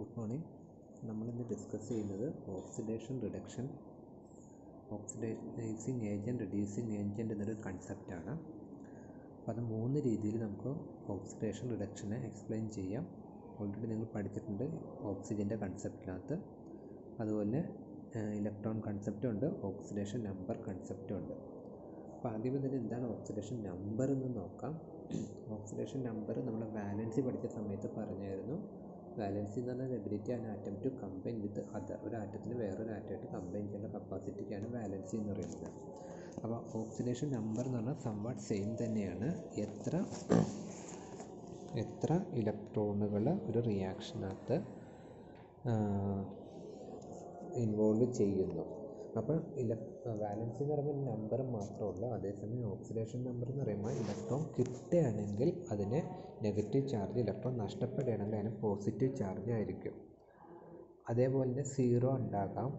Good morning. നമ്മളിന്ന് discuss ചെയ്യുന്നത് oxidation reduction oxidising agent reducing agent എന്നൊരു കൺസെപ്റ്റാണ് അപ്പോൾ അത് മൂന്ന് രീതിയിൽ നമുക്ക് ഓക്സിഡേഷൻ റിഡക്ഷനെ എക്സ്പ്ലെയിൻ ചെയ്യാം. ഓൾറെഡി നിങ്ങൾ പഠിച്ചിട്ടുണ്ട് ഓക്സിജന്റെ കൺസെപ്റ്റിനകത്ത് അതുപോലെ ഇലക്ട്രോൺ കൺസെപ്റ്റും ഉണ്ട് ഓക്സിഡേഷൻ നമ്പർ കൺസെപ്റ്റും ഉണ്ട്. അപ്പോൾ ആദ്യമേ തന്നെ എന്താണ് ഓക്സിഡേഷൻ നമ്പർ എന്ന് നോക്കാം. ഓക്സിഡേഷൻ നമ്പർ നമ്മൾ വാലൻസി പഠിച്ച സമയത്ത് പറഞ്ഞായിരുന്നു. വാലൻസി എന്ന് പറഞ്ഞാൽ ability and atom to combine with other ഒരു ആറ്റത്തിന് വേറൊരു ആറ്റമായിട്ട് കമ്പൈൻ ചെയ്യുന്ന കപ്പാസിറ്റിക്കാണ് വാലൻസി എന്ന് പറയുന്നത്. അപ്പോൾ ഓക്സിഡേഷൻ നമ്പർ എന്ന് പറഞ്ഞാൽ സംവാട്ട് സെയിം തന്നെയാണ്. എത്ര എത്ര ഇലക്ട്രോണുകൾ ഒരു റിയാക്ഷനകത്ത് ഇൻവോൾവ് ചെയ്യുന്നു? അപ്പോൾ ഇല വാലൻസ് എന്ന് പറയുമ്പോൾ നമ്പർ മാത്രമേ ഉള്ളൂ അതേസമയം ഓക്സിഡേഷൻ നമ്പർ എന്ന് പറയുമ്പോൾ ഇലക്ട്രോൺ കിട്ടുകയാണെങ്കിൽ അതിന് നെഗറ്റീവ് ചാർജ് ഇലക്ട്രോൺ നഷ്ടപ്പെടുകയാണെങ്കിൽ അതിന് പോസിറ്റീവ് ചാർജ് ആയിരിക്കും. അതേപോലെ തന്നെ സീറോ ഉണ്ടാകാം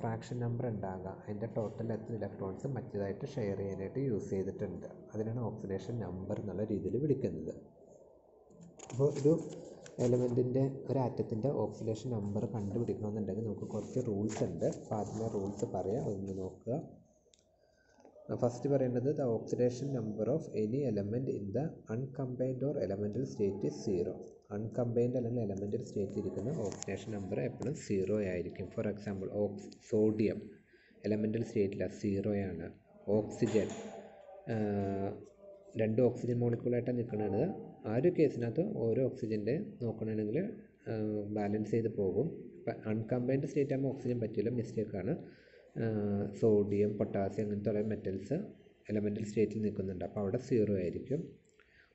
ഫ്രാക്ഷൻ നമ്പർ ഉണ്ടാകാം. അതിന്റെ ടോട്ടൽ എത്ര ഇലക്ട്രോൺസ് മറ്റേതായിട്ട് ഷെയർ ചെയ്യാനായിട്ട് യൂസ് ചെയ്തിട്ടുണ്ട്. അതിനാണ് ഓക്സിഡേഷൻ നമ്പർ എന്നുള്ള രീതിയിൽ വിളിക്കുന്നത്. അപ്പോൾ ഒരു എലമെന്റിന്റെ ഒരു ആറ്റത്തിന്റെ ഓക്സിഡേഷൻ നമ്പർ കണ്ടുപിടിക്കണമെന്നുണ്ടെങ്കിൽ നമുക്ക് കുറച്ച് റൂൾസ് ഉണ്ട്. അപ്പോൾ അതിന്റെ റൂൾസ് പറയാം. അതൊന്ന് നോക്കുക. ഫസ്റ്റ് പറയേണ്ടത് the oxidation number of any element in the uncombined or elemental state is zero uncombined അല്ലെങ്കിൽ എലമെന്റൽ സ്റ്റേറ്റ് ഇരിക്കുന്ന ഓക്സിഡേഷൻ നമ്പർ എപ്പോഴും സീറോ ആയിരിക്കും. For example aux sodium elemental സ്റ്റേറ്റിലാണ് സീറോയാണ് ഓക്സിജൻ രണ്ട് ഓക്സിജൻ മോളിക്കൂളായിട്ടാണ് നിൽക്കുന്നത് ആ ഒരു കേസിനകത്ത് ഓരോ ഓക്സിജന്റെ നോക്കണമെങ്കിൽ ബാലൻസ് ചെയ്ത് പോകും. ഇപ്പം അൺകമ്പൈൻഡ് സ്റ്റേറ്റ് ആകുമ്പോൾ ഓക്സിജൻ പറ്റില്ല. മിസ്റ്റേക്കാണ് സോഡിയം പൊട്ടാസ്യം അങ്ങനത്തെ മെറ്റൽസ് എലമെന്റൽ സ്റ്റേറ്റിൽ നിൽക്കുന്നുണ്ട് അപ്പോൾ അവിടെ സീറോ ആയിരിക്കും.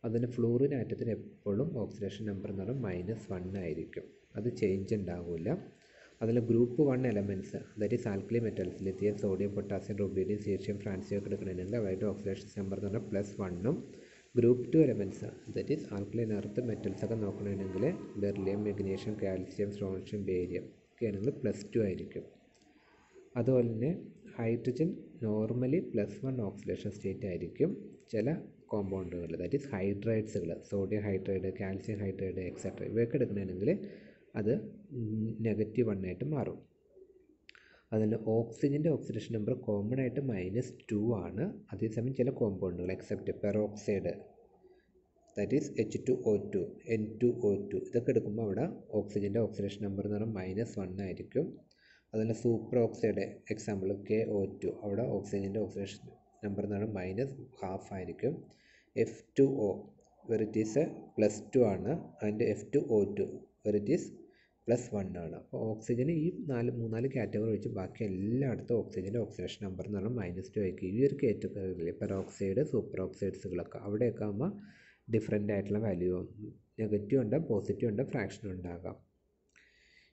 അതിന് ഫ്ലൂറിൻ ആറ്റത്തിന് എപ്പോഴും ഓക്സിഡേഷൻ നമ്പർ എന്ന് പറയുന്നത് മൈനസ് വൺ ആയിരിക്കും. അത് ചേഞ്ച് ഉണ്ടാവില്ല അതിൽ ഗ്രൂപ്പ് വൺ എലമെന്റ്സ് അതായത് is alkali metals lithium sodium potassium rubidium caesium francium ഒക്കെ എടുക്കണമെങ്കിൽ അവരുടെ ഓക്സിഡേഷൻ നമ്പർ എന്ന് പറഞ്ഞാൽ പ്ലസ് വണ്ണും group two elements that is alkaline metals ഒക്കെ നോക്കണമെങ്കിൽ beryllium magnesium calcium strontium barium ഒക്കെ ആണെങ്കിൽ പ്ലസ് ടു ആയിരിക്കും. അതുപോലെ തന്നെ hydrogen normally plus one oxidation state ആയിരിക്കും ചില കോമ്പൗണ്ടുകൾ that is ഹൈഡ്രൈഡ്സുകൾ sodium hydride calcium hydride etcetera ഇവയൊക്കെ എടുക്കണമെങ്കിൽ അത് നെഗറ്റീവ് വണ്ണായിട്ട് മാറും. അതിൽ ഓക്സിജന്റെ ഓക്സിഡേഷൻ നമ്പർ കോമൺ ആയിട്ട് മൈനസ് ടു ആണ്. അതേസമയം ചില കോമ്പൗണ്ടുകൾ except peroxide that is H two O two N two O two ഇതൊക്കെ എടുക്കുമ്പോൾ അവിടെ ഓക്സിജന്റെ ഓക്സിഡേഷൻ നമ്പർ എന്ന് പറഞ്ഞാൽ മൈനസ് വൺ ആയിരിക്കും. അതുപോലെ super oxide example K O two അവിടെ ഓക്സിജന്റെ ഓക്സിഡേഷൻ നമ്പർ എന്ന് പറഞ്ഞാൽ മൈനസ് ഹാഫ് ആയിരിക്കും. F two O വെറിറ്റീസ് plus two ആണ്. അതിന്റെ F two O two വെറിറ്റീസ് plus one ആണ്. അപ്പോൾ ഓക്സിജന് ഈ നാല് മൂന്നാൽ കാറ്റഗറി വെച്ച് ബാക്കി എല്ലായിടത്തും ഓക്സിജന്റെ ഓക്സിഡേഷൻ നമ്പർ എന്ന് പറഞ്ഞാൽ മൈനസ് ടു ആയിരിക്കും. ഈ ഒരു കാറ്റഗറിയിൽ പെറോക്സൈഡ് സൂപ്പർ ഓക്സൈഡ്സുകളൊക്കെ അവിടെയൊക്കെ ആകുമ്പോൾ ഡിഫറെന്റ് ആയിട്ടുള്ള വാല്യൂ നെഗറ്റീവ് ഉണ്ട് പോസിറ്റീവ് ഉണ്ട് ഫ്രാക്ഷൻ ഉണ്ടാകാം.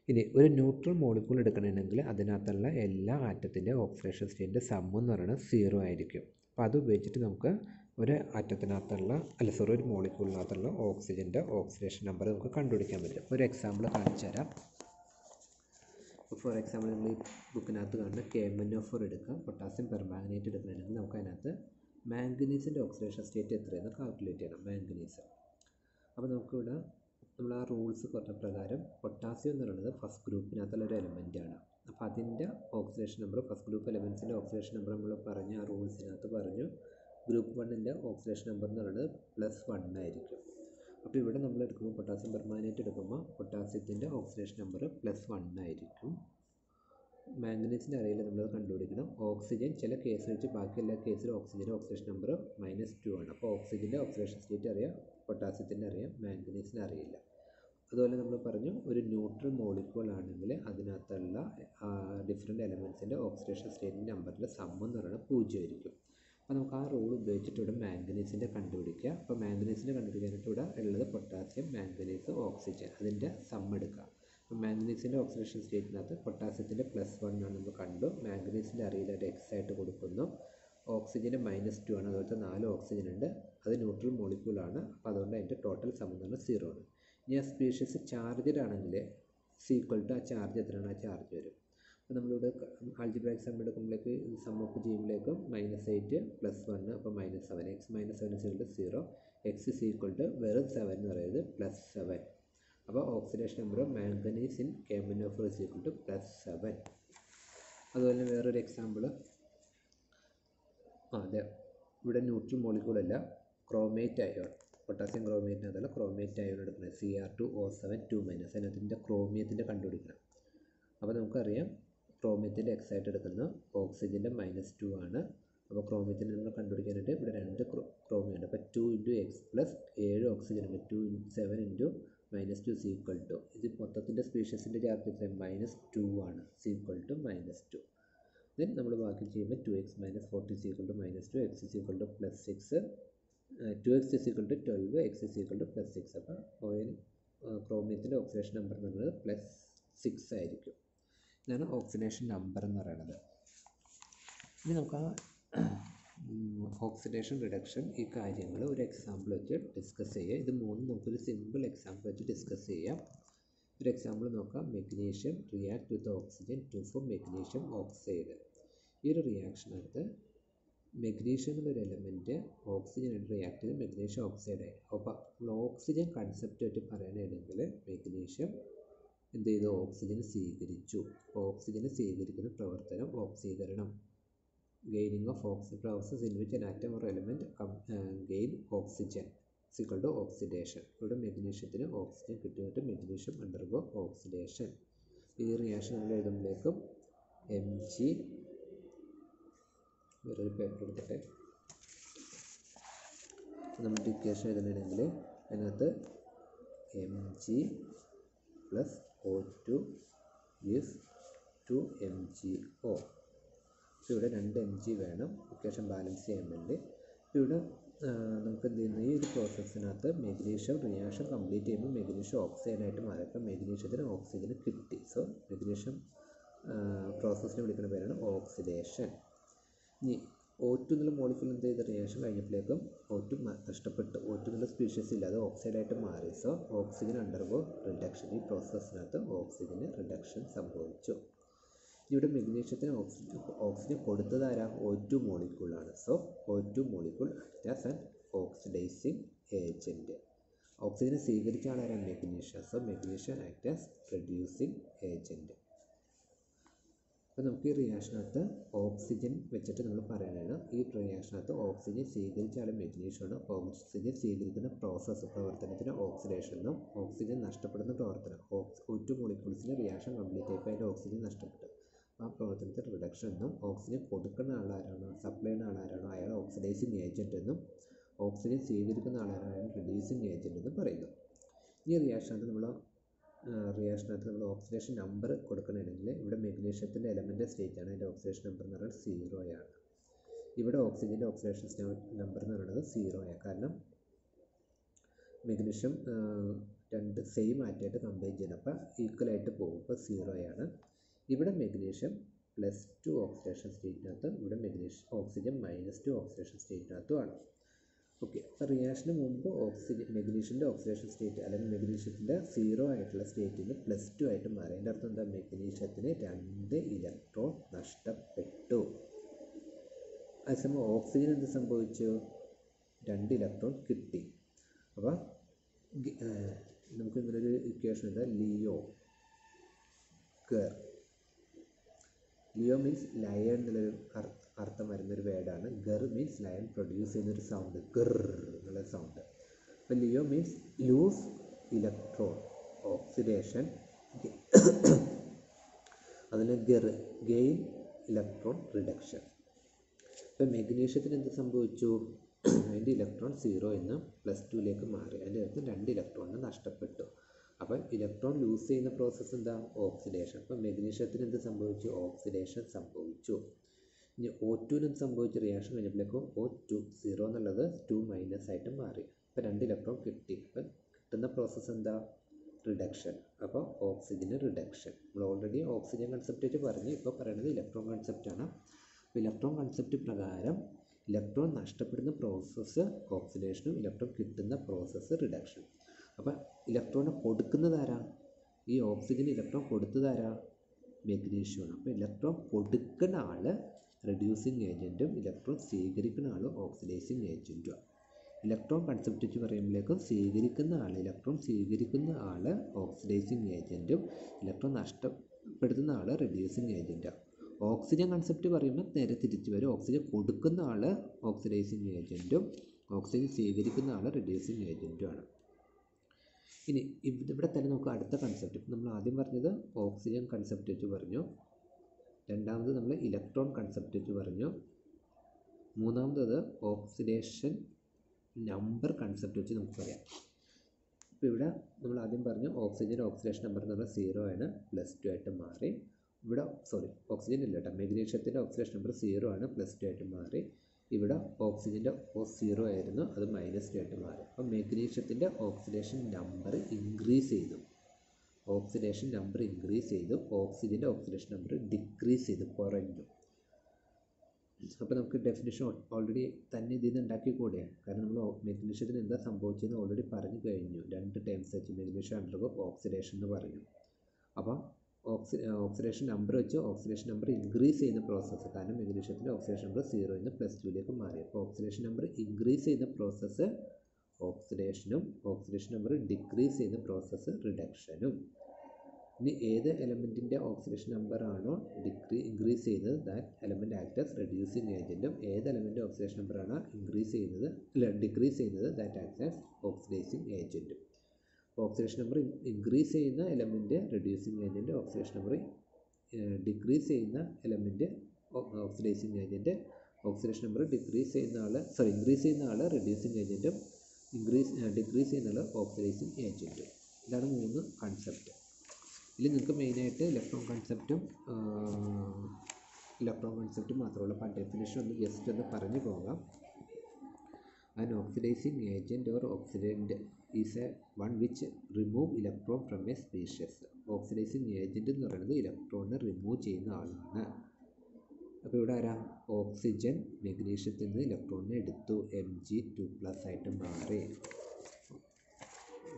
ഇനി ഒരു ന്യൂട്രൽ മോളിക്കൂൾ എടുക്കണമെങ്കിൽ അതിനകത്തുള്ള എല്ലാ ആറ്റത്തിന്റെ ഓക്സിഡേഷൻ സ്റ്റേറ്റിന്റെ സം എന്ന് പറയുന്നത് സീറോ ആയിരിക്കും. അപ്പോൾ അത് ഉപയോഗിച്ചിട്ട് നമുക്ക് ഒരു ആറ്റത്തിനകത്തുള്ള അല്ല സോറി ഒരു മോളിക്യൂളിനകത്തുള്ള ഓക്സിജന്റെ ഓക്സിഡേഷൻ നമ്പർ നമുക്ക് കണ്ടുപിടിക്കാൻ പറ്റും. ഒരു എക്സാമ്പിൾ കാണിച്ചു തരാം. ഫോർ എക്സാമ്പിൾ നമ്മൾ ഈ ബുക്കിനകത്ത് കാണുന്ന K M N O four എടുക്കുക പൊട്ടാസ്യം പെർമാഗ്നേറ്റ് എടുക്കണമെങ്കിൽ നമുക്ക് അതിനകത്ത് മാംഗനീസിന്റെ ഓക്സിഡേഷൻ സ്റ്റേറ്റ് എത്രയെന്ന് കാൽക്കുലേറ്റ് ചെയ്യണം. മാംഗനീസ് അപ്പോൾ നമുക്കിവിടെ നമ്മൾ ആ റൂൾസ് പറഞ്ഞ പ്രകാരം പൊട്ടാസ്യം എന്ന് പറയുന്നത് ഫസ്റ്റ് ഗ്രൂപ്പിനകത്തുള്ള ഒരു എലമെന്റാണ് അപ്പോൾ അതിന്റെ ഓക്സിഡേഷൻ നമ്പർ ഫസ്റ്റ് ഗ്രൂപ്പ് എലമെൻസിന്റെ ഓക്സിഡേഷൻ നമ്പർ നമ്മൾ പറഞ്ഞ ആ റൂൾസിനകത്ത് പറഞ്ഞു. ഗ്രൂപ്പ് വണ്ണിന്റെ ഓക്സിഡേഷൻ നമ്പർ എന്ന് പറയുന്നത് പ്ലസ് വൺ ആയിരിക്കും. അപ്പോൾ ഇവിടെ നമ്മൾ എടുക്കുമ്പോൾ പൊട്ടാസ്യം പെർമാനേറ്റ് എടുക്കുമ്പോൾ പൊട്ടാസ്യത്തിന്റെ ഓക്സിഡേഷൻ നമ്പർ പ്ലസ് വൺ ആയിരിക്കും. മാംഗനീസിന്റെ അറിയില്ല നമ്മൾ കണ്ടുപിടിക്കണം. ഓക്സിജൻ ചില കേസ് വെച്ച് ബാക്കി എല്ലാ കേസിലും ഓക്സിജന്റെ ഓക്സിഡേഷൻ നമ്പർ മൈനസ് ടു ആണ്. അപ്പോൾ ഓക്സിജന്റെ ഓക്സിഡേഷൻ സ്റ്റേറ്റ് അറിയാം പൊട്ടാസ്യത്തിന്റെ അറിയാം മാംഗനീസിന് അറിയില്ല. അതുപോലെ നമ്മൾ പറഞ്ഞു ഒരു ന്യൂട്രൽ മോളിക്യൂൾ ആണെങ്കിൽ അതിനകത്തുള്ള ഡിഫറെന്റ് എലമെൻസിന്റെ ഓക്സിഡേഷൻ സ്റ്റേറ്റിന്റെ നമ്പറിന്റെ സം എന്ന് പറയുന്നത് പൂജ്യമായിരിക്കും അപ്പോൾ നമുക്ക് ആ റൂൾ ഉപയോഗിച്ചിട്ട് ഇവിടെ മാംഗനീസിന്റെ കണ്ടുപിടിക്കുക. അപ്പോൾ മാംഗനീസിന്റെ കണ്ടുപിടിക്കാനായിട്ട് ഇവിടെ ഉള്ളത് പൊട്ടാസ്യം മാംഗനീസ് ഓക്സിജൻ അതിന്റെ സം എടുക്കുക. അപ്പോൾ മാംഗനീസിന്റെ ഓക്സിഡേഷൻ സ്റ്റേറ്റിനകത്ത് പൊട്ടാസ്യത്തിന്റെ പ്ലസ് വൺ ആണ് നമ്മൾ കണ്ടു. മാംഗനീസിന്റെ അറിയില്ലായിട്ട് എക്സ് ആയിട്ട് കൊടുക്കുന്നു. ഓക്സിജന് മൈനസ് ടു ആണ്. അതുപോലത്തെ നാല് ഓക്സിജൻ ഉണ്ട്. അത് ന്യൂട്രൽ മോളിക്യൂളാണ് അപ്പോൾ അതുകൊണ്ട് അതിന്റെ ടോട്ടൽ സം എന്ന് പറഞ്ഞാൽ സീറോ ആണ്. ഇനി ആ സ്പീഷീസ് ചാർജഡ് ആണെങ്കിൽ സീക്വൽ ടു ആ ചാർജ് എത്രയാണ്? ആ ചാർജ് വരും. അപ്പോൾ നമ്മളിവിടെ ആൾജിബ്ര എക്സാം എടുക്കുമ്പോഴേക്ക് സം ഓഫ് ചെയ്യുമ്പോഴേക്കും മൈനസ് എയ്റ്റ് പ്ലസ് വൺ അപ്പോൾ minus seven x minus seven is to zero x is equal to വെറും സെവൻ എന്ന് പറയുന്നത് പ്ലസ് സെവൻ അപ്പോൾ oxidation number manganese in K M N O four is equal to plus seven അതുപോലെ തന്നെ വേറൊരു example ആ അതെ. ഇവിടെ ന്യൂട്രൽ മോളിക്യൂൾ അല്ല ക്രോമേറ്റ് അയോൺ പൊട്ടാസ്യം ക്രോമേറ്റിന് അതല്ല ക്രോമേറ്റ് അയോൺ എടുക്കുന്നത്. C R two O seven two minus അതിനകത്തിന്റെ ക്രോമിയത്തിന്റെ കണ്ടുപിടിക്കണം. അപ്പോൾ നമുക്കറിയാം ക്രോമിയത്തിന്റെ എക്സ് ആയിട്ട് എടുക്കുന്ന ഓക്സിജന്റെ മൈനസ് ടു ആണ്. അപ്പോൾ ക്രോമിയത്തിന് നമ്മൾ കണ്ടുപിടിക്കാനായിട്ട് ഇവിടെ രണ്ട് ക്രോമിയം ഉണ്ട് അപ്പോൾ ടു ഇന്റു എക്സ് പ്ലസ് ഏഴ് ഓക്സിജൻ ഉണ്ട് two seven into minus two c equal to ഇത് മൊത്തത്തിന്റെ സ്പീഷ്യസിന്റെ ചാർജ് എത്ര മൈനസ് ടു ആണ്. C equal to minus two then നമ്മൾ ബാക്കി ചെയ്യുമ്പോൾ two x minus forty c equal to minus two x is equal to plus six two x is equal to twelve x is equal to plus six അപ്പോൾ ഓയിൽ ക്രോമിയത്തിന്റെ oxidation number എന്ന് പറയുന്നത് plus six ആയിരിക്കും. ഇതാണ് oxidation number എന്ന് പറയുന്നത് ഇനി നമുക്ക് ആ ഓക്സിഡേഷൻ റിഡക്ഷൻ ഈ കാര്യങ്ങൾ ഒരു എക്സാമ്പിൾ വെച്ച് ഡിസ്കസ് ചെയ്യുക ഇത് മൂന്നും നമുക്കൊരു സിമ്പിൾ എക്സാമ്പിൾ വെച്ച് ഡിസ്കസ് ചെയ്യാം. ഒരു എക്സാമ്പിൾ നോക്കാം. Magnesium react with oxygen to form magnesium oxide ഈ ഒരു റിയാക്ഷനകത്ത് മെഗ്നീഷ്യം എന്നൊരു എലമെന്റ് ഓക്സിജനായിട്ട് റിയാക്ട് ചെയ്ത് മെഗ്നീഷ്യം ഓക്സൈഡായി അപ്പോൾ ഓക്സിജൻ കൺസെപ്റ്റ് ആയിട്ട് പറയുകയാണെങ്കിൽ മെഗ്നീഷ്യം എന്ത് ചെയ്തു? ഓക്സിജൻ സ്വീകരിച്ചു. ഓക്സിജൻ സ്വീകരിക്കുന്ന പ്രവർത്തനം ഓക്സീകരണം. Gaining of oxy process in which atom or element gain oxygen സിക്കൾ to oxidation ഇവിടെ മെഗ്നീഷ്യത്തിന് ഓക്സിജൻ കിട്ടിയിട്ട് മെഗ്നീഷ്യം അണ്ടർഗോ ഓക്സിഡേഷൻ ഈ റിയാക്ഷൻ നമ്മൾ എഴുതുമ്പോഴേക്കും എം ജി വേറൊരു പേപ്പർ എടുത്തിട്ട് നമ്മൾ ഇക്വേഷൻ എഴുതണമെങ്കിൽ അതിനകത്ത് M G plus O two is two M G O അപ്പോൾ ഇവിടെ രണ്ട് എം ജി വേണം. ഇക്വേഷൻ ബാലൻസ് ചെയ്യാൻ വേണ്ടി ഇവിടെ നമുക്ക് എന്ത് ചെയ്യുന്നു ഈ ഒരു പ്രോസസ്സിനകത്ത് മെഗ്നീഷ്യം റിയാക്ഷൻ കംപ്ലീറ്റ് ചെയ്യുമ്പോൾ മെഗ്നീഷ്യം ഓക്സൈഡായിട്ട് മാറി. അപ്പോൾ മെഗ്നീഷ്യത്തിന് ഓക്സിജന് കിട്ടി. സോ മെഗ്നീഷ്യം പ്രോസസ്സിനെ വിളിക്കുന്ന പേരാണ് ഓക്സിഡേഷൻ ഇനി ഒ ടു എന്നുള്ള മോളിക്യൂൾ എന്ത് ചെയ്ത റിയാക്ഷൻ കഴിഞ്ഞപ്പോഴേക്കും ഒ ടു നഷ്ടപ്പെട്ടു. ഒ ടു എന്നുള്ള സ്പീഷ്യസ് ഇല്ലാതെ ഓക്സൈഡായിട്ട് മാറി. സോ ഓക്സിജൻ അണ്ടർഗോ റിഡക്ഷൻ ഈ പ്രോസസ്സിനകത്ത് ഓക്സിജന് റിഡക്ഷൻ സംഭവിച്ചു. ഇവിടെ മെഗ്നീഷ്യത്തിന് ഓക്സിജൻ ഓക്സിജൻ കൊടുത്തത് ആരാ? O two മോളിക്യൂളാണ് so O two molecule act as an oxidising agent ഓക്സിജനെ സ്വീകരിച്ച ആളാരാണ് magnesia so magnesia act as reducing agent അപ്പോൾ നമുക്ക് ഈ റിയാക്ഷനകത്ത് ഓക്സിജൻ വെച്ചിട്ട് നമ്മൾ പറയാനാണ്. ഈ റിയാക്ഷനകത്ത് ഓക്സിജൻ സ്വീകരിച്ച ആൾ മെഗ്നീഷ്യമാണ് ഓക്സിജൻ സ്വീകരിക്കുന്ന പ്രോസസ്സ് പ്രവർത്തനത്തിന് ഓക്സിഡേഷൻ എന്നും ഓക്സിജൻ നഷ്ടപ്പെടുന്ന പ്രവർത്തനം. ഓക്സ് ഒറ്റ മോളിക്യൂൾസിന് റിയാക്ഷൻ കംപ്ലീറ്റ് ആയപ്പോൾ അതിന്റെ ഓക്സിജൻ നഷ്ടപ്പെട്ടു. ആ പ്രവർത്തനത്തിൽ റിഡക്ഷൻ എന്നും ഓക്സിജൻ കൊടുക്കുന്ന ആളാരാണോ സപ്ലൈ ചെയ്യുന്ന ആളാരാണോ അയാൾ ഓക്സിഡൈസിങ് ഏജന്റ് എന്നും ഓക്സിജൻ സ്വീകരിക്കുന്ന ആളാരാണ് റിഡ്യൂസിങ് ഏജന്റ് എന്നും പറയുന്നു. ഈ റിയാക്ഷനകത്ത് നമ്മൾ റിയാക്ഷനകത്ത് നമ്മൾ ഓക്സിഡേഷൻ നമ്പർ കൊടുക്കണമെങ്കിൽ ഇവിടെ മെഗ്നീഷ്യത്തിന്റെ എലമെന്റ് സ്റ്റേറ്റ് ആണ്. അതിന്റെ ഓക്സിഡേഷൻ നമ്പർ എന്ന് പറയുന്നത് സീറോയാണ് ഇവിടെ ഓക്സിജന്റെ ഓക്സിഡേഷൻ നമ്പർ എന്ന് പറയുന്നത് സീറോയാണ് കാരണം മെഗ്നീഷ്യം രണ്ട് സെയിം ആറ്റായിട്ട് കമ്പയർ ചെയ്യണം അപ്പോൾ ഈക്വലായിട്ട് പോകും അപ്പോൾ സീറോയാണ് ഇവിടെ മെഗ്നീഷ്യം പ്ലസ് ടു ഓക്സിഡേഷൻ സ്റ്റേറ്റിനകത്തും ഇവിടെ magnesium oxygen minus two oxidation സ്റ്റേറ്റിനകത്തുമാണ് okay. റിയാക്ഷന് മുമ്പ് ഓക്സിജൻ മെഗ്നീഷ്യന്റെ ഓക്സിഡേഷൻ സ്റ്റേറ്റ് അല്ലെങ്കിൽ മെഗ്നീഷ്യത്തിന്റെ സീറോ ആയിട്ടുള്ള സ്റ്റേറ്റിൽ നിന്ന് പ്ലസ് ടു ആയിട്ട് മാറി. അതിന്റെ അർത്ഥം എന്താ? മെഗ്നീഷ്യത്തിന് രണ്ട് ഇലക്ട്രോൺ നഷ്ടപ്പെട്ടു. അതേസമയം ഓക്സിജൻ എന്ത് സംഭവിച്ചു? രണ്ട് ഇലക്ട്രോൺ കിട്ടി. അപ്പോൾ നമുക്ക് ഇങ്ങനൊരു ഇക്വേഷൻ ഉണ്ട്. LEO GER LEO means lion എന്നുള്ളൊരു അർത്ഥം വരുന്നൊരു വേർഡാണ്. ഗർ മീൻസ് ലയൺ പ്രൊഡ്യൂസ് ചെയ്യുന്നൊരു സൗണ്ട് ഗർ എന്നുള്ള സൗണ്ട് അപ്പോൾ LEO means lose electron oxidation അതിന് ഗർ ഗെയിൻ ഇലക്ട്രോൺ റിഡക്ഷൻ ഇപ്പം മെഗ്നീഷ്യത്തിന് എന്ത് സംഭവിച്ചു? അതിന്റെ ഇലക്ട്രോൺ സീറോ എന്ന് പ്ലസ് ടുവിലേക്ക് മാറി. അതിന്റെ അർത്ഥം രണ്ട് ഇലക്ട്രോണിന് നഷ്ടപ്പെട്ടു. അപ്പം ഇലക്ട്രോൺ ലൂസ് ചെയ്യുന്ന പ്രോസസ്സ് എന്താ? ഓക്സിഡേഷൻ അപ്പം മെഗ്നീഷ്യത്തിന് എന്ത് സംഭവിച്ചു? ഓക്സിഡേഷൻ സംഭവിച്ചു. ഇനി ഒ ടുവിനും സംഭവിച്ചു റിയാക്ഷൻ കഴിഞ്ഞപ്പോഴേക്കും ഒ ടു സീറോ എന്നുള്ളത് ടു മൈനസ് ആയിട്ട് മാറി. അപ്പോൾ രണ്ട് ഇലക്ട്രോൺ കിട്ടി. അപ്പം കിട്ടുന്ന പ്രോസസ്സ് എന്താ? റിഡക്ഷൻ അപ്പോൾ ഓക്സിജന് റിഡക്ഷൻ നമ്മൾ ഓൾറെഡി ഓക്സിജൻ കൺസെപ്റ്റ് വെച്ച് പറഞ്ഞു. ഇപ്പോൾ പറയുന്നത് ഇലക്ട്രോൺ കൺസെപ്റ്റാണ് അപ്പോൾ ഇലക്ട്രോൺ കൺസെപ്റ്റ് പ്രകാരം ഇലക്ട്രോൺ നഷ്ടപ്പെടുന്ന പ്രോസസ്സ് ഓക്സിഡേഷനും ഇലക്ട്രോൺ കിട്ടുന്ന പ്രോസസ്സ് റിഡക്ഷൻ അപ്പോൾ ഇലക്ട്രോണ് കൊടുക്കുന്നതാരാ ഈ ഓക്സിജൻ ഇലക്ട്രോൺ കൊടുത്തതാരാ മെഗ്നീഷ്യമാണ് അപ്പോൾ ഇലക്ട്രോൺ കൊടുക്കുന്ന ആൾ റെഡ്യൂസിങ് ഏജന്റും ഇലക്ട്രോൺ സ്വീകരിക്കുന്ന ആൾ ഓക്സിഡൈസിങ് ഏജന്റും ഇലക്ട്രോൺ കൺസെപ്റ്റ് വെച്ച് പറയുമ്പോഴേക്കും സ്വീകരിക്കുന്ന ആൾ ഇലക്ട്രോൺ സ്വീകരിക്കുന്ന ആൾ ഓക്സിഡൈസിങ് ഏജന്റും ഇലക്ട്രോൺ നഷ്ടപ്പെടുത്തുന്ന ആൾ റെഡ്യൂസിങ് ഏജന്റാണ് ഓക്സിജൻ കൺസെപ്റ്റ് പറയുമ്പോൾ നേരെ തിരിച്ച് വരും. ഓക്സിജൻ കൊടുക്കുന്ന ആൾ ഓക്സിഡൈസിങ് ഏജന്റും ഓക്സിജൻ സ്വീകരിക്കുന്ന ആൾ റെഡ്യൂസിങ് ഏജന്റുമാണ് ഇനി ഇവ്- ഇവിടെ തന്നെ നമുക്ക് അടുത്ത കൺസെപ്റ്റ് നമ്മൾ ആദ്യം പറഞ്ഞത് ഓക്സിജൻ കൺസെപ്റ്റ് വെച്ച് പറഞ്ഞു. രണ്ടാമത് നമ്മൾ ഇലക്ട്രോൺ കൺസെപ്റ്റ് വെച്ച് പറഞ്ഞു. മൂന്നാമത്തത് ഓക്സിഡേഷൻ നമ്പർ കൺസെപ്റ്റ് വെച്ച് നമുക്ക് പറയാം. ഇപ്പോൾ ഇവിടെ നമ്മൾ ആദ്യം പറഞ്ഞു ഓക്സിജൻ ഓക്സിഡേഷൻ നമ്പർ എന്ന് പറഞ്ഞാൽ സീറോ ആണ് പ്ലസ് ടു ആയിട്ട് മാറി. ഇവിടെ സോറി ഓക്സിജൻ ഇല്ല കേട്ടോ. മെഗ്നീഷ്യത്തിന്റെ ഓക്സിഡേഷൻ നമ്പർ സീറോ ആണ് പ്ലസ് ടു ആയിട്ട് മാറി. ഇവിടെ ഓക്സിജന്റെ ഓ സീറോ ആയിരുന്നു അത് മൈനസ് ടു ആയിട്ട് മാറി. അപ്പോൾ മെഗ്നീഷ്യത്തിന്റെ ഓക്സിഡേഷൻ നമ്പർ ഇൻക്രീസ് ചെയ്തു. ഓക്സിഡേഷൻ നമ്പർ ഇൻക്രീസ് ചെയ്തു ഓക്സിജന്റെ ഓക്സിഡേഷൻ നമ്പർ ഡിക്രീസ് ചെയ്തു കുറഞ്ഞു. അപ്പോൾ നമുക്ക് ഡെഫിനേഷൻ ഓൾറെഡി തന്നെ ഇതിൽ നിന്ന് ഉണ്ടാക്കി കൂടെയാണ്. കാരണം നമ്മൾ മെഗ്നീഷ്യത്തിന് എന്താ സംഭവിച്ചതെന്ന് ഓൾറെഡി പറഞ്ഞു കഴിഞ്ഞു. രണ്ട് ടേംസ് വെച്ച് മെഗ്നീഷ്യം അണ്ടർഗോ ഓക്സിഡേഷൻ എന്ന് പറഞ്ഞു. അപ്പോൾ ഓക്സി ഓക്സിഡേഷൻ നമ്പർ വെച്ച് ഓക്സിഡേഷൻ നമ്പർ ഇൻക്രീസ് ചെയ്യുന്ന പ്രോസസ്സ് കാരണം മെഗ്നീഷ്യത്തിന്റെ ഓക്സിഡേഷൻ നമ്പർ സീറോയിൽ നിന്ന് പ്ലസ് ടുവിലേക്ക് മാറി. അപ്പോൾ ഓക്സിഡേഷൻ നമ്പർ ഇൻക്രീസ് ചെയ്യുന്ന പ്രോസസ്സ് ഓക്സിഡേഷനും ഓക്സിഡേഷൻ നമ്പർ ഡിക്രീസ് ചെയ്യുന്ന പ്രോസസ്സ് റിഡക്ഷനും ഇനി ഏത് എലമെന്റിന്റെ ഓക്സിഡേഷൻ നമ്പർ ആണോ ഡിക്രീ ഇൻക്രീസ് ചെയ്യുന്നത് that element act as reducing ഏജന്റും ഏത് എലമെന്റ് ഓക്സിഡേഷൻ നമ്പർ ആണോ ഇൻക്രീസ് ചെയ്യുന്നത് അല്ല ഡിക്രീസ് ചെയ്യുന്നത് ദാറ്റ് ആക്ട് ആസ് ഓക്സിഡൈസിങ് ഏജന്റും ഓക്സിഡേഷൻ നമ്പർ ഇൻക്രീസ് ചെയ്യുന്ന element reducing agent oxidation number decrease ചെയ്യുന്ന element oxidising agent oxidation number decrease ചെയ്യുന്ന ആൾ സോറി ഇൻക്രീസ് ചെയ്യുന്ന ആൾ റെഡ്യൂസിങ് ഏജന്റും ഇൻക്രീസ് ഡിക്രീസ് ചെയ്യുന്നുള്ള ഓക്സിഡൈസിങ് ഏജന്റ് ഇതാണ് മൂന്ന് കൺസെപ്റ്റ് ഇതിൽ നിങ്ങൾക്ക് മെയിനായിട്ട് ഇലക്ട്രോൺ കൺസെപ്റ്റും ഇലക്ട്രോൺ കൺസെപ്റ്റും മാത്രമല്ല അപ്പോൾ ഡെഫിനേഷൻ ഒന്ന് ജസ്റ്റ് ഒന്ന് പറഞ്ഞു പോകാം. An oxidising agent or oxidant is a one which remove electron from a species oxidising agent എന്ന് പറയുന്നത് ഇലക്ട്രോണിനെ റിമൂവ് ചെയ്യുന്ന ആളാണ്. അപ്പോൾ ഇവിടെ ആരാ ഓക്സിജൻ മെഗ്നീഷ്യത്തിൽ നിന്ന് ഇലക്ട്രോണിനെ എടുത്തു. എം ജി ടു പ്ലസ് ആയിട്ട് മാറി.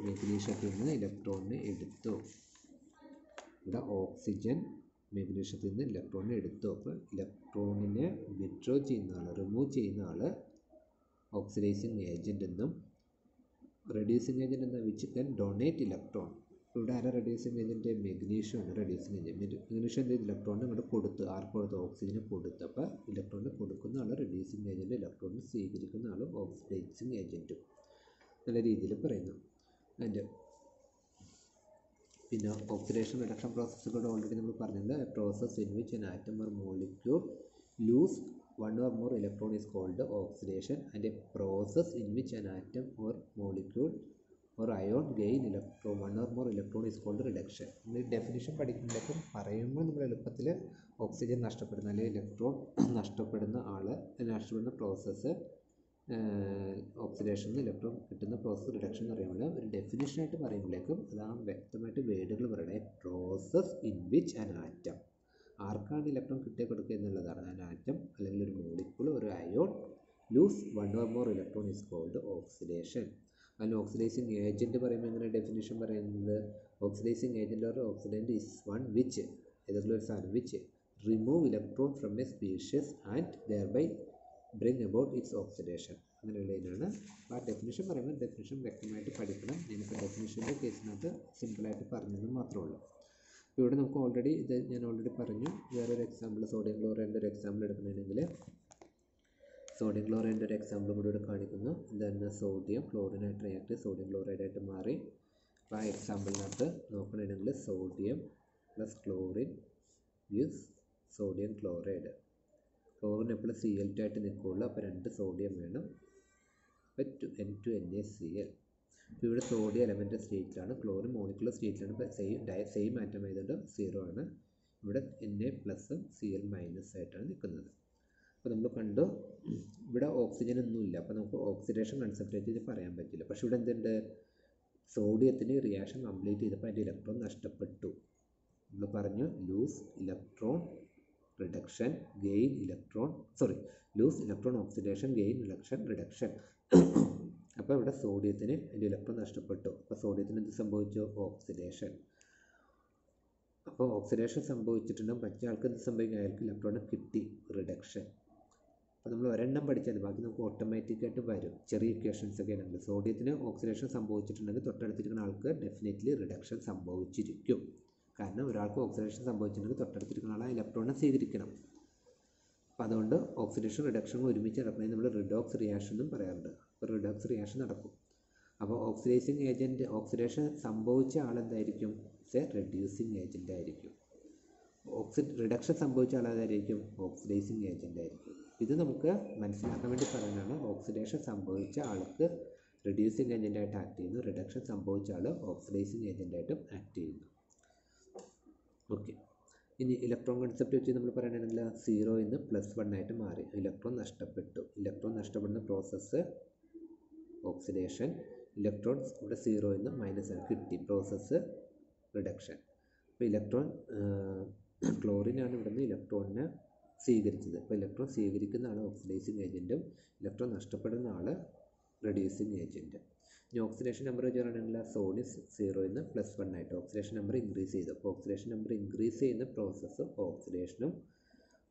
മെഗ്നീഷ്യത്തിൽ നിന്ന് ഇലക്ട്രോണിനെ എടുത്തു. ഇവിടെ ഓക്സിജൻ മെഗ്നീഷ്യത്തിൽ നിന്ന് ഇലക്ട്രോണിനെ എടുത്തു. അപ്പോൾ ഇലക്ട്രോണിനെ വിഡ്രോ ചെയ്യുന്ന ആൾ റിമൂവ് ചെയ്യുന്ന ആൾ ഓക്സിഡൈസിങ് ഏജന്റ് എന്നും റെഡ്യൂസിങ് ഏജന്റ് എന്ന വിച്ച് കൻ ഡൊണേറ്റ് ഇലക്ട്രോൺ ഇവിടെ ആരാ റെഡ്യൂസിങ് ഏജന്റ് മെഗ്നീഷ്യം ആണ് റെഡ്യൂസിങ് ഏജന്റ് മെഗ്നീഷ്യം എന്ത് ഇലക്ട്രോണിന് അങ്ങോട്ട് കൊടുത്തു ആർക്ക് കൊടുത്ത് ഓക്സിജന് കൊടുത്ത്. അപ്പോൾ ഇലക്ട്രോണിന് കൊടുക്കുന്ന ആൾ റെഡ്യൂസിങ് ഏജന്റ് ഇലക്ട്രോണിന് സ്വീകരിക്കുന്ന ആളും ഓക്സിഡൈസിങ് ഏജന്റും നല്ല രീതിയിൽ പറയുന്നു. അതിന്റെ പിന്നെ ഓക്സിഡേഷൻ റിഡക്ഷൻ പ്രോസസ്സുകൾ ഓൾറെഡി നമ്മൾ പറഞ്ഞിട്ടുണ്ട്. Process in which an atom or molecule lose one or more electron is called oxidation and a process in which an atom or molecule or ion gain electron one or more electron is called reduction. നമ്മൾ definition പഠിക്കുമ്പോഴേക്കും പറയുമ്പോൾ നമ്മൾ എളുപ്പത്തിൽ oxygen നഷ്ടപ്പെടുന്ന അല്ലെങ്കിൽ electron നഷ്ടപ്പെടുന്ന ആൾ നഷ്ടപ്പെടുന്ന പ്രോസസ്സ് ഓക്സിഡേഷൻ ഇലക്ട്രോൺ കിട്ടുന്ന പ്രോസസ്സ് റിഡക്ഷൻ എന്ന് പറയുമ്പോൾ ഒരു ഡെഫിനിഷനായിട്ട് പറയുമ്പോഴേക്കും അതാണ് വ്യക്തമായിട്ട് വേർഡുകൾ പറയണേ process in which an atom ആർക്കാണ് ഇലക്ട്രോൺ കിട്ടിയ കൊടുക്കുക എന്നുള്ളതാണ്. ആൻ ആറ്റം അല്ലെങ്കിൽ ഒരു മോളിക്കൂൾ ഒരു ion lose one or more electron is called oxidation അതിന് ഓക്സിഡൈസിങ് ഏജന്റ് പറയുമ്പോൾ എങ്ങനെ ഡെഫിനേഷൻ പറയുന്നത്? Oxidising agent or oxidant is one which ഏതെങ്കിലും ഒരു സാധനം which remove electron from a species and thereby bring about its oxidation അങ്ങനെയുള്ളതിനാണ് ആ definition പറയുമ്പോൾ definition വ്യക്തമായിട്ട് പഠിക്കണം. ഞാനിപ്പോൾ ഡെഫിനേഷന്റെ കേസിനകത്ത് സിമ്പിളായിട്ട് പറഞ്ഞതെന്ന് മാത്രമേ ഉള്ളൂ. ഇവിടെ നമുക്ക് ഓൾറെഡി ഇത് ഞാൻ ഓൾറെഡി പറഞ്ഞു. വേറൊരു എക്സാമ്പിൾ സോഡിയം ക്ലോറൈഡിന്റെ ഒരു എക്സാമ്പിൾ എടുക്കണമെങ്കിൽ സോഡിയം ക്ലോറൈഡിന്റെ ഒരു എക്സാമ്പിൾ കൂടി ഇവിടെ കാണിക്കുന്നു. ഇതാണ് സോഡിയം ക്ലോറിനായിട്ട് റിയാക്ട് സോഡിയം ക്ലോറൈഡായിട്ട് മാറി. അപ്പോൾ ആ എക്സാമ്പിളിനകത്ത് നോക്കണമെങ്കിൽ sodium plus chlorine use sodium chloride chlorine എപ്പോഴും സി എൽ ടു ആയിട്ട് നിൽക്കുകയുള്ളൂ അപ്പോൾ രണ്ട് സോഡിയം വേണം. അപ്പോൾ two N two N A C L ഇപ്പോൾ ഇവിടെ സോഡിയം എലമെന്റ് സ്റ്റേറ്റിലാണ് ക്ലോറിൻ മോളിക്കുലർ സ്റ്റേറ്റിലാണ് ഇപ്പോൾ സെയിം ഡയ സെയിം ആറ്റം ആയതുകൊണ്ട് സീറോ ആണ്. ഇവിടെ എൻ എ പ്ലസും സി എൽ മൈനസ് ആയിട്ടാണ് നിൽക്കുന്നത് അപ്പോൾ നമ്മൾ കണ്ടു ഇവിടെ ഓക്സിജൻ ഒന്നുമില്ല അപ്പോൾ നമുക്ക് ഓക്സിഡേഷൻ കൺസെൻട്രേറ്റ് പറയാൻ പറ്റില്ല. പക്ഷെ ഇവിടെ എന്തുണ്ട്? സോഡിയത്തിന് റിയാക്ഷൻ കംപ്ലീറ്റ് ചെയ്തപ്പോൾ അതിന്റെ ഇലക്ട്രോൺ നഷ്ടപ്പെട്ടു. നമ്മൾ പറഞ്ഞു lose electron reduction gain electron sorry lose electron oxidation gain election reduction അപ്പോൾ ഇവിടെ സോഡിയത്തിന് അതിന്റെ ഇലക്ട്രോൺ നഷ്ടപ്പെട്ടു. അപ്പോൾ സോഡിയത്തിന് എന്ത് സംഭവിച്ചു? ഓക്സിഡേഷൻ അപ്പോൾ ഓക്സിഡേഷൻ സംഭവിച്ചിട്ടുണ്ടെങ്കിൽ മറ്റേ ആൾക്ക് എന്ത് സംഭവിക്കും? അയാൾക്ക് ഇലക്ട്രോൺ കിട്ടി റിഡക്ഷൻ അപ്പോൾ നമ്മൾ ഒരെണ്ണം പഠിച്ചാൽ ബാക്കി നമുക്ക് ഓട്ടോമാറ്റിക്കായിട്ട് വരും. ചെറിയ ഇക്വേഷൻസ് ഒക്കെ ആണെങ്കിൽ സോഡിയത്തിന് ഓക്സിഡേഷൻ സംഭവിച്ചിട്ടുണ്ടെങ്കിൽ തൊട്ടടുത്തിരിക്കുന്ന ആൾക്ക് ഡെഫിനറ്റ്ലി റിഡക്ഷൻ സംഭവിച്ചിരിക്കും. കാരണം ഒരാൾക്ക് ഓക്സിഡേഷൻ സംഭവിച്ചിട്ടുണ്ടെങ്കിൽ തൊട്ടടുത്തിരിക്കുന്ന ആളെ ഇലക്ട്രോണിനെ സ്വീകരിക്കണം അപ്പം അതുകൊണ്ട് ഓക്സിഡേഷൻ റിഡക്ഷൻ ഒരുമിച്ച് നടക്കുന്നതിന് നമ്മൾ റിഡോക്സ് റിയാക്ഷൻ എന്നും പറയാറുണ്ട്. അപ്പോൾ റിഡോക്സ് റിയാക്ഷൻ നടക്കും. അപ്പോൾ ഓക്സിഡൈസിങ് ഏജന്റ് ഓക്സിഡേഷൻ സംഭവിച്ച ആളെന്തായിരിക്കും എ റെഡ്യൂസിങ് ഏജന്റ് ആയിരിക്കും. ഓക്സി റിഡക്ഷൻ സംഭവിച്ച ആളായിരിക്കും ഓക്സിഡൈസിങ് ഏജന്റ് ആയിരിക്കും. ഇത് നമുക്ക് മനസ്സിലാക്കാൻ വേണ്ടി പറയുന്നതാണ് ഓക്സിഡേഷൻ സംഭവിച്ച ആൾക്ക് റിഡ്യൂസിങ് ഏജന്റായിട്ട് ആക്ട് ചെയ്യുന്നു. റിഡക്ഷൻ സംഭവിച്ച ആൾ ഓക്സിഡൈസിങ് ഏജന്റായിട്ടും ആക്ട് ചെയ്യുന്നു. ഓക്കെ ഇനി ഇലക്ട്രോൺ കൺസെപ്റ്റ് വെച്ച് നമ്മൾ പറയുകയാണെങ്കിൽ സീറോ നിന്ന് പ്ലസ് വൺ ആയിട്ട് മാറി. ഇലക്ട്രോൺ നഷ്ടപ്പെട്ടു. ഇലക്ട്രോൺ നഷ്ടപ്പെടുന്ന പ്രോസസ്സ് ഓക്സിഡേഷൻ ഇലക്ട്രോൺസ് ഇവിടെ സീറോ നിന്ന് മൈനസ് ആണ്. കിട്ടി. പ്രോസസ്സ് റിഡക്ഷൻ അപ്പോൾ ഇലക്ട്രോൺ ക്ലോറിനാണ് ഇവിടുന്ന് ഇലക്ട്രോണിനെ സ്വീകരിച്ചത്. അപ്പോൾ ഇലക്ട്രോൺ സ്വീകരിക്കുന്ന ആൾ ഓക്സിഡൈസിങ് ഏജന്റും ഇലക്ട്രോൺ നഷ്ടപ്പെടുന്ന ആൾ റെഡ്യൂസിങ് ഏജന്റും ഇനി ഓക്സിഡേഷൻ നമ്പർ വെച്ച് പറയുകയാണെങ്കിൽ സോഡിസ് സീറോയിൽ നിന്ന് പ്ലസ് വൺ ആയിട്ട് ഓക്സിഡേഷൻ നമ്പർ ഇൻക്രീസ് ചെയ്തു. അപ്പോൾ ഓക്സിഡേഷൻ നമ്പർ ഇൻക്രീസ് ചെയ്യുന്ന പ്രോസസ്സ് ഓക്സിഡേഷനും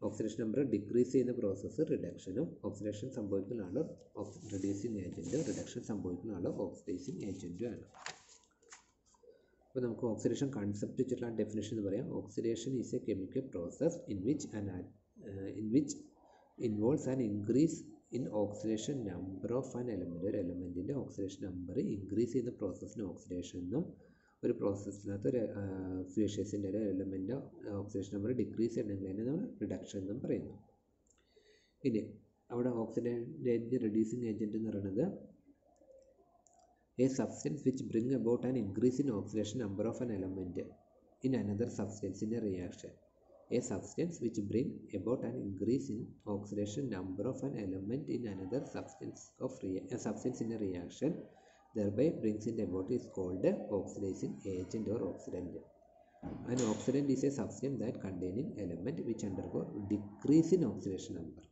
ഓക്സിഡേഷൻ നമ്പർ ഡിക്രീസ് ചെയ്യുന്ന പ്രോസസ്സ് റിഡക്ഷനും ഓക്സിഡേഷൻ സംഭവിക്കുന്ന ആൾ റെഡ്യൂസിങ് ഏജന്റും റിഡക്ഷൻ സംഭവിക്കുന്ന ആൾ ഓക്സിഡൈസിങ് ഏജന്റും ആണ്. അപ്പോൾ നമുക്ക് ഓക്സിഡേഷൻ കൺസെപ്റ്റ് വെച്ചിട്ടുള്ള ഡെഫിനേഷൻ എന്ന് പറയാം. Oxidation is a chemical process in which an in which involves an increase in oxidation number of an element ഒരു എലമെന്റിന്റെ ഓക്സിഡേഷൻ നമ്പർ ഇൻക്രീസ് ചെയ്യുന്ന പ്രോസസ്സിന് ഓക്സിഡേഷൻ എന്നും ഒരു പ്രോസസ്സിനകത്ത് ഒരു സ്പീഷ്യസിന്റെ ഒരു എലമെന്റ് ഓക്സിഡേഷൻ നമ്പർ ഡിക്രീസ് ചെയ്യണമെങ്കിൽ തന്നെ നമ്മൾ റിഡക്ഷൻ എന്നും പറയുന്നു. ഇനി അവിടെ ഓക്സിഡേറ്റ് റെഡ്യൂസിങ് ഏജന്റ് എന്ന് പറയുന്നത് a substance which bring about an increase in oxidation number of an element in another സബ്സ്റ്റൻസിന്റെ in a substance which bring about an increase in oxidation number of an element in another substance of a substance in a reaction thereby brings it about is called oxidizing agent or oxidant an oxidant is a substance that containing element which undergo decrease in oxidation number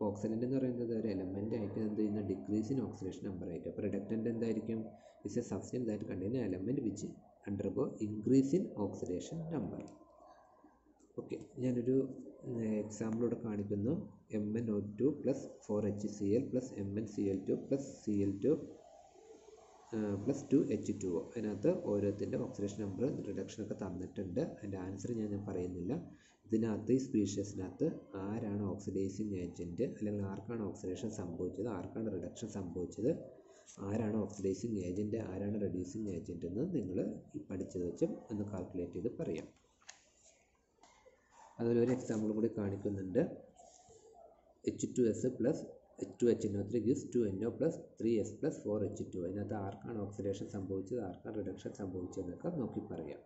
oxidant എന്ന് പറയുന്നത് ഒരു element ആയിട്ട് എന്ത് ചെയ്യുന്ന decrease in oxidation number ആയിട്ട് അപ്പോൾ reductant എന്തായിരിക്കും is a substance that contain element which undergo increase in oxidation number okay ഞാനൊരു എക്സാമ്പിളിവിടെ കാണിക്കുന്നു. M N O two plus four H C L plus M N C L two plus C L two plus two H two O അതിനകത്ത് ഓരോത്തിന്റെ oxidation number റിഡക്ഷനൊക്കെ തന്നിട്ടുണ്ട്. അതിന്റെ answer ഞാൻ ഞാൻ പറയുന്നില്ല. ഇതിനകത്ത് ഈ സ്പീഷ്യസിനകത്ത് ആരാണ് ഓക്സിഡൈസിങ് ഏജന്റ് അല്ലെങ്കിൽ ആർക്കാണ് ഓക്സിഡേഷൻ സംഭവിച്ചത്? ആർക്കാണ് റിഡക്ഷൻ സംഭവിച്ചത്? ആരാണ് ഓക്സിഡൈസിങ് ഏജന്റ് ആരാണ് റെഡ്യൂസിങ് ഏജന്റ് എന്ന് നിങ്ങൾ ഈ പഠിച്ചത് വെച്ചും ഒന്ന് കാൽക്കുലേറ്റ് ചെയ്ത് പറയാം. അതുപോലെ ഒരു എക്സാമ്പിൾ കൂടി കാണിക്കുന്നുണ്ട്. H two S plus H two H N O three gives two N O plus three S plus four H two അതിനകത്ത് ആർക്കാണ് ഓക്സിഡേഷൻ സംഭവിച്ചത്? ആർക്കാണ് റിഡക്ഷൻ സംഭവിച്ചതെന്നൊക്കെ നോക്കി പറയാം